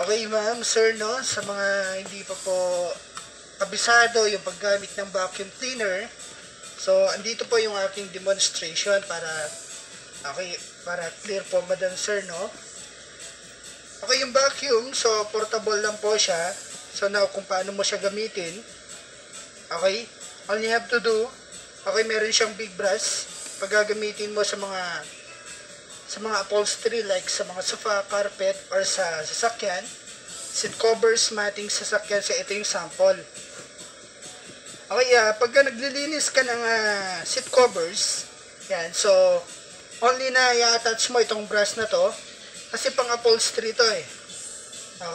Okay ma'am, sir, no? Sa mga hindi pa po kabisado yung paggamit ng vacuum cleaner, so andito po yung aking demonstration para okay, para clear po madam sir, no? Okay, yung vacuum, so portable lang po siya. So now, kung paano mo siya gamitin, okay, all you have to do, okay, meron siyang big brush, pag gagamitin mo sa mga sa mga upholstery like sa mga sofa, carpet, or sa sasakyan, seat covers, matting sasakyan, so ito yung sample. Okay, uh, pagka naglilinis ka ng uh, seat covers, yan, so, only na i-attach mo itong brush na to, kasi pang upholstery to eh.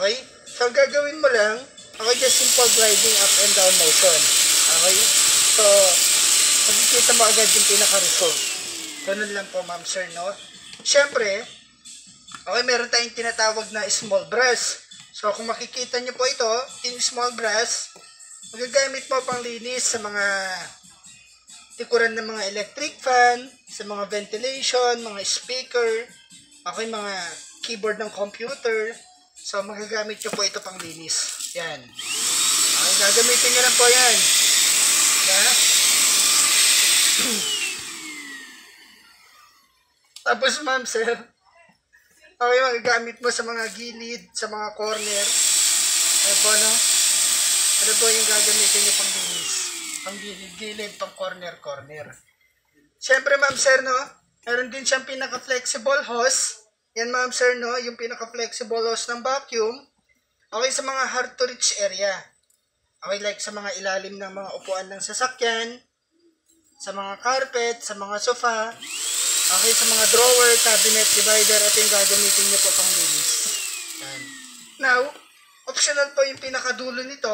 Okay? So, ang gagawin mo lang, okay, just simple gliding up and down motion. Okay? So, makikita mo agad yung pinaka-result. Ganun lang po, ma'am, sir, no? Siyempre, okay, meron tayong tinatawag na small brush. So, kung makikita nyo po ito, yung small brush, magagamit mo pang linis sa mga tikuran ng mga electric fan, sa mga ventilation, mga speaker, okay, mga keyboard ng computer. So, magagamit nyo po ito pang linis. Yan. Okay, gagamitin nyo lang po yan. Tapos ma'am sir, okay magagamit mo sa mga gilid, sa mga corner. Ano po no? Ano po yung gagamitin niyo pang linis? Pang gilid, gilid, pang corner, corner. Siyempre ma'am sir no, meron din siyang pinaka-flexible hose. Yan ma'am sir no, yung pinaka-flexible hose ng vacuum. Okay sa mga hard to reach area. Okay like sa mga ilalim ng mga upuan ng sasakyan, sa mga carpet, sa mga sofa, Okay, sa mga drawer, cabinet, divider, ito yung gagamitin nyo po pang linis. Yan. Now, optional po yung pinakadulo nito.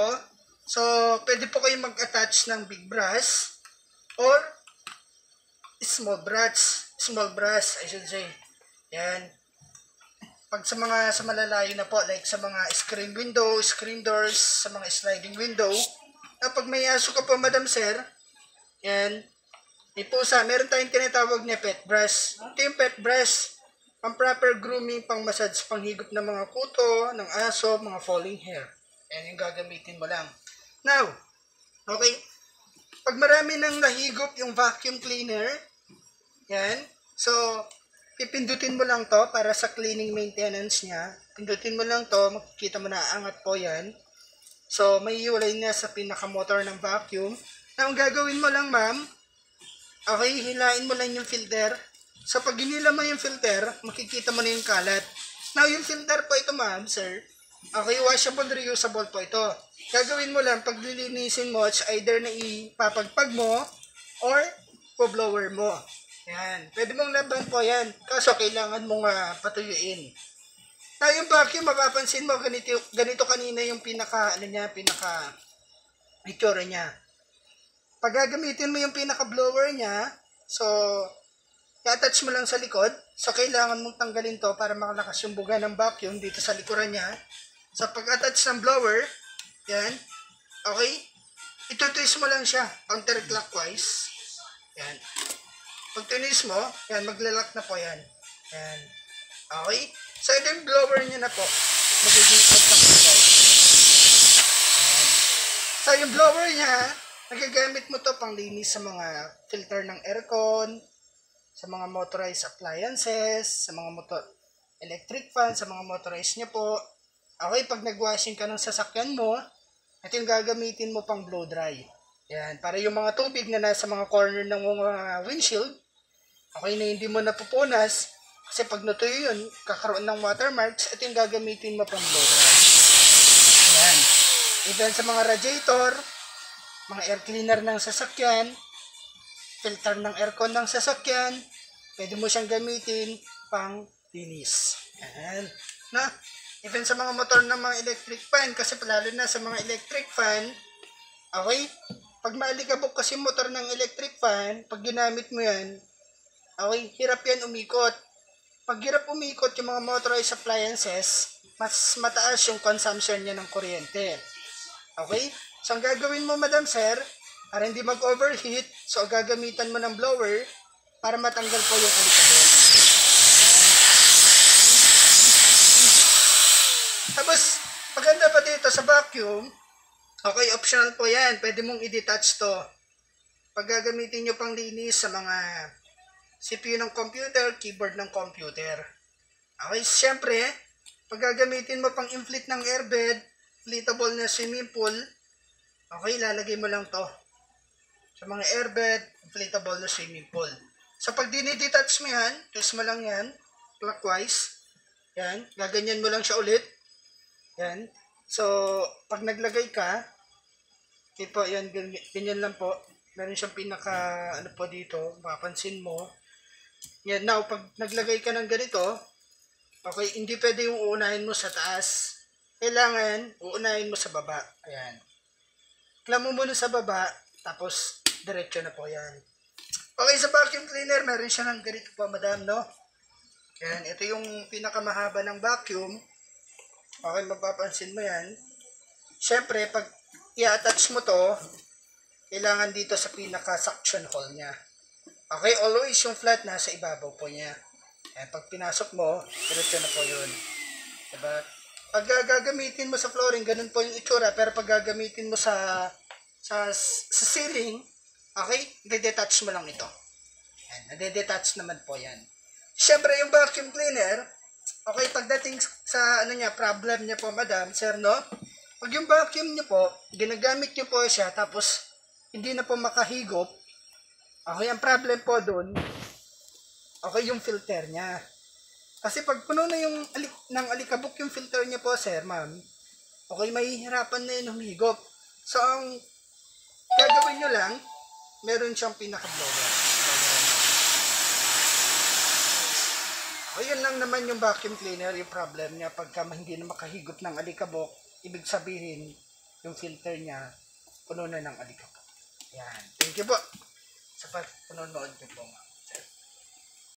So, pwede po kayong mag-attach ng big brush or small brush. Small brush, I should say. Yan. Pag sa mga sa malalayo na po, like sa mga screen window, screen doors, sa mga sliding window, na pag may aso ka po, Madam Sir, yan, may pusa, meron tayong tinatawag na pet brush. Ito yung pet brush. Ang proper grooming, pang massage, panghigop ng mga kuto, ng aso, mga falling hair. Yan yung gagamitin mo lang. Now, okay, pag marami nang nahigop yung vacuum cleaner, yan, so, pipindutin mo lang to para sa cleaning maintenance niya. Pindutin mo lang to, makikita mo na angat po yan. So, may iulay na sa pinaka-motor ng vacuum. Now, ang gagawin mo lang, ma'am, Okay, hilain mo lang yung filter. So, pag hinila mo yung filter, makikita mo na yung kalat. Now, yung filter po ito, ma'am, sir. Okay, washable, reusable po ito. Gagawin mo lang, pag lilinisin mo, either na ipapagpag mo or po-blower mo. Yan. Pwede mong laban po yan. Kaso, kailangan mong uh, patuyuin. Now, yung vacuum, mapapansin mo, ganito, ganito kanina yung pinaka, ano niya, pinaka, itsura niya pag gagamitin mo yung pinaka-blower niya, so, i-attach mo lang sa likod. So, kailangan mong tanggalin to para makalakas yung buga ng vacuum dito sa likuran niya. So, pag-attach ng blower, yan, okay, ito-twist mo lang siya, counterclockwise. Yan. Pag tinis mo, yan, maglalak na po yan. Yan. Okay? So, ito yung blower niya na po. Magiging counterclockwise. So, yung blower niya, Nagagamit mo to pang linis sa mga filter ng aircon, sa mga motorized appliances, sa mga motor electric fan, sa mga motorized niya po. Okay, pag nagwashing ka ng sasakyan mo, ito yung gagamitin mo pang blow dry. Yan, para yung mga tubig na nasa mga corner ng mga windshield, okay na hindi mo napupunas, kasi pag natuyo yun, kakaroon ng watermarks, ito yung gagamitin mo pang blow dry. Yan. Even sa mga radiator, mga air cleaner ng sasakyan, filter ng aircon ng sasakyan, pwede mo siyang gamitin pang linis. Yan. Na, even sa mga motor ng mga electric fan, kasi lalo na sa mga electric fan, okay, pag maalikabok kasi motor ng electric fan, pag ginamit mo yan, okay, hirap yan umikot. Pag hirap umikot yung mga motorized appliances, mas mataas yung consumption niya ng kuryente. Okay? So, ang gagawin mo, Madam Sir, para hindi mag-overheat, so gagamitan mo ng blower para matanggal po yung alikabok. Tapos, maganda pa dito sa vacuum, okay, optional po yan. Pwede mong i-detach to. Pag gagamitin nyo pang linis sa mga CPU ng computer, keyboard ng computer. Okay, siyempre, pag gagamitin mo pang inflate ng airbed, inflatable na swimming pool, okay, lalagay mo lang to. Sa mga airbed, inflatable na swimming pool. So, pag dinidetach mo yan, twist mo lang yan, clockwise, yan, gaganyan mo lang siya ulit, yan. So, pag naglagay ka, okay po, yan, ganyan lang po. Meron siyang pinaka, ano po dito, mapapansin mo. Yan, now, pag naglagay ka ng ganito, okay, hindi pwede yung uunahin mo sa taas. Kailangan, uunahin mo sa baba. Ayan. Klamo mo sa baba, tapos, diretso na po yan. Okay, sa vacuum cleaner, meron siya ng ganito po, madam, no? Yan, ito yung pinakamahaba ng vacuum. Okay, mapapansin mo yan. Siyempre, pag i-attach mo to, kailangan dito sa pinaka-suction hole niya. Okay, always yung flat nasa ibabaw po niya. Ayan, pag pinasok mo, diretso na po yun. Diba? Pag gagamitin mo sa flooring, ganun po yung itsura. Pero pag gagamitin mo sa sa, sa ceiling, okay, de-detach mo lang ito. Ayan, nade-detach naman po yan. Siyempre, yung vacuum cleaner, okay, pagdating sa ano niya, problem niya po, madam, sir, no? Pag yung vacuum niyo po, ginagamit niyo po siya, tapos hindi na po makahigop, okay, ang problem po doon, okay, yung filter niya. Kasi pag puno na yung ng alikabok yung filter niya po, sir, ma'am, okay, mahihirapan na yun humigop. So, ang gagawin nyo lang, meron siyang pinaka-blower. Ayun lang naman yung vacuum cleaner, yung problem niya pagka hindi na makahigop ng alikabok, ibig sabihin, yung filter niya, puno na ng alikabok. Yan. Thank you po sa panonood niyo po, ma'am.